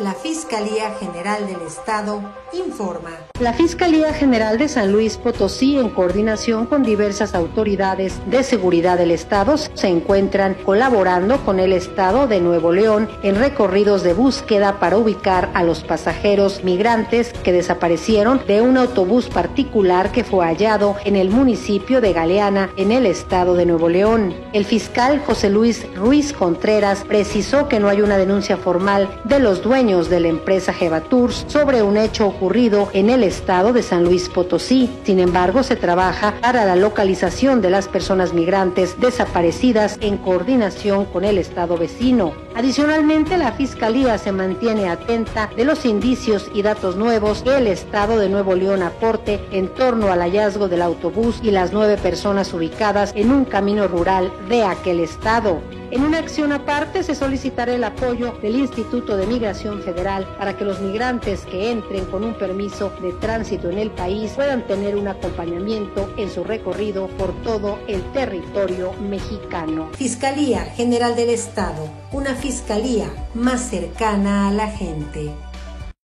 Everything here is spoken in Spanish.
La Fiscalía General del Estado informa. La Fiscalía General de San Luis Potosí, en coordinación con diversas autoridades de seguridad del Estado, se encuentran colaborando con el Estado de Nuevo León en recorridos de búsqueda para ubicar a los pasajeros migrantes que desaparecieron de un autobús particular que fue hallado en el municipio de Galeana, en el Estado de Nuevo León. El fiscal José Luis Ruiz Contreras precisó que no hay una denuncia formal de los dueños de la empresa Tours sobre un hecho ocurrido en el estado de San Luis Potosí. Sin embargo, se trabaja para la localización de las personas migrantes desaparecidas en coordinación con el estado vecino. Adicionalmente, la Fiscalía se mantiene atenta de los indicios y datos nuevos que el Estado de Nuevo León aporte en torno al hallazgo del autobús y las nueve personas ubicadas en un camino rural de aquel estado. En una acción aparte se solicitará el apoyo del Instituto de Migración Federal para que los migrantes que entren con un permiso de tránsito en el país puedan tener un acompañamiento en su recorrido por todo el territorio mexicano. Fiscalía General del Estado, una fiscalía más cercana a la gente.